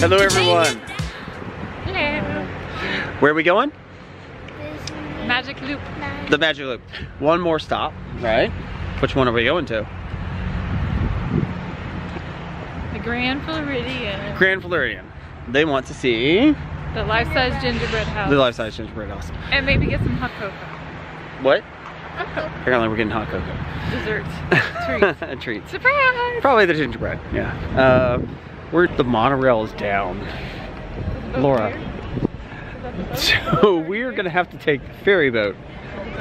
Hello everyone. Hello. Where are we going? Magic Loop. The Magic Loop. One more stop, right? Which one are we going to? The Grand Floridian. Grand Floridian. They want to see The life-size gingerbread house. the life-size gingerbread house. and maybe get some hot cocoa. What? Hot cocoa. Apparently we're getting hot cocoa. Desserts. Treats. Treats. Surprise! Probably the gingerbread, yeah. Uh, where the monorail is down. Laura. So we're gonna have to take the ferry boat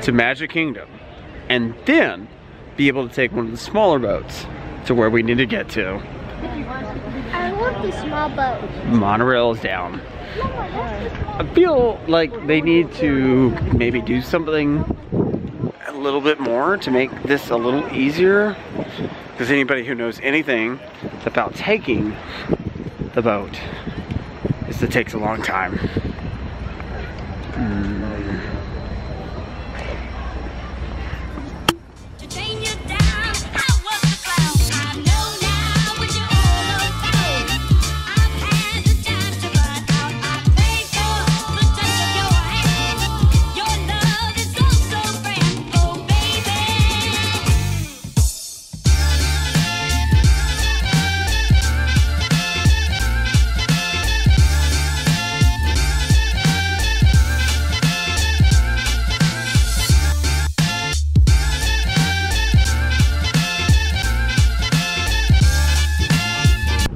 to Magic Kingdom and then be able to take one of the smaller boats to where we need to get to. I want the small boat. Monorail is down. Mama, what's the small I feel like they need to maybe do something a little bit more to make this a little easier. Because anybody who knows anything about taking the boat is it takes a long time.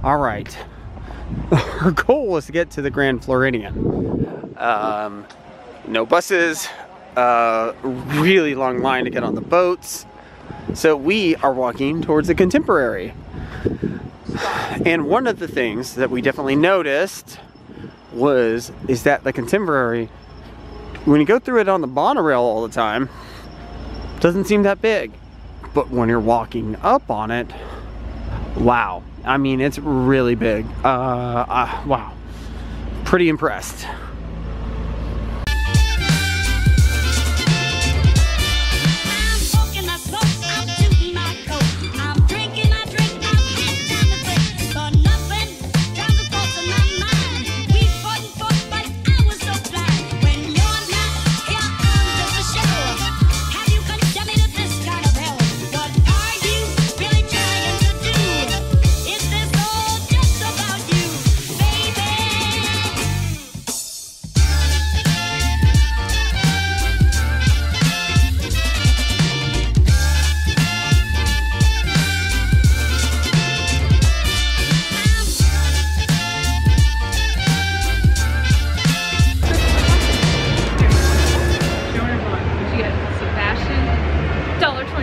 All right. Our goal was to get to the Grand Floridian. Um, no buses, uh, really long line to get on the boats. So we are walking towards the Contemporary. And one of the things that we definitely noticed was is that the Contemporary, when you go through it on the monorail all the time, doesn't seem that big. But when you're walking up on it, wow. I mean it's really big. Uh, uh wow. Pretty impressed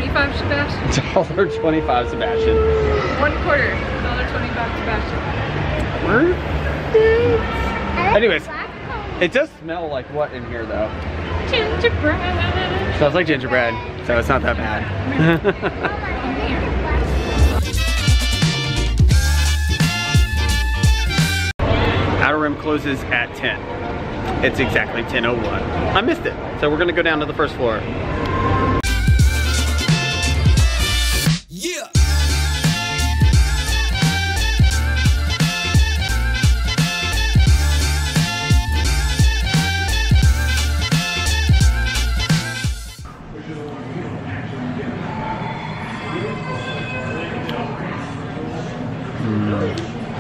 25 Sebastian. Dollar 25 Sebastian. One quarter. Dollar 25 Sebastian. Word? Anyways, it does smell like what in here though? Gingerbread. Smells like gingerbread, so it's not that bad. Outer Rim closes at 10. It's exactly 10.01. I missed it. So we're gonna go down to the first floor.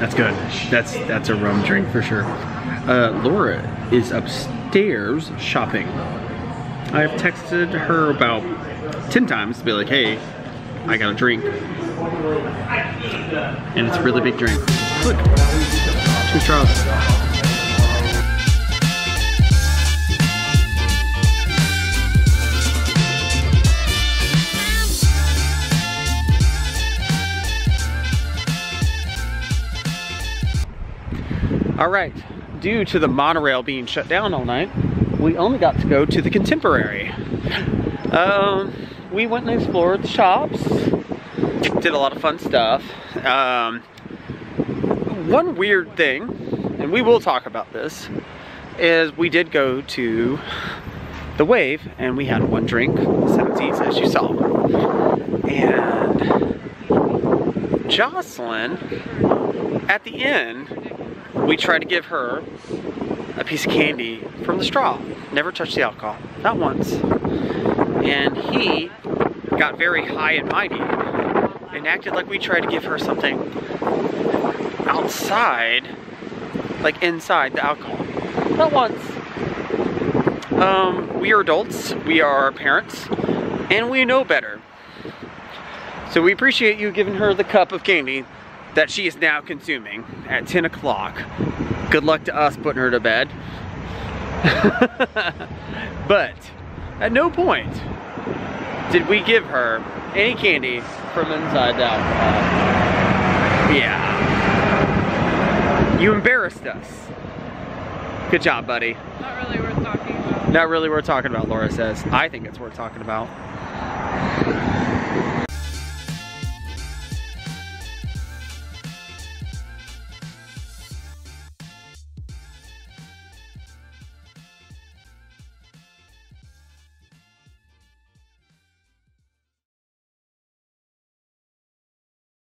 That's good. That's that's a rum drink for sure. Uh, Laura is upstairs shopping. I have texted her about ten times to be like, "Hey, I got a drink," and it's a really big drink. Look, two straws. All right. Due to the monorail being shut down all night, we only got to go to the Contemporary. Um, we went and explored the shops, did a lot of fun stuff. Um, one weird thing, and we will talk about this, is we did go to the Wave and we had one drink, seven seats as you saw. And Jocelyn, at the end, we tried to give her a piece of candy from the straw. Never touched the alcohol, not once. And he got very high and mighty and acted like we tried to give her something outside, like inside the alcohol. Not once. Um, we are adults, we are parents, and we know better. So we appreciate you giving her the cup of candy that she is now consuming at 10 o'clock. Good luck to us putting her to bed. but at no point did we give her any candy from inside the alcohol. Uh, yeah. You embarrassed us. Good job, buddy. Not really worth talking about. Not really worth talking about, Laura says. I think it's worth talking about.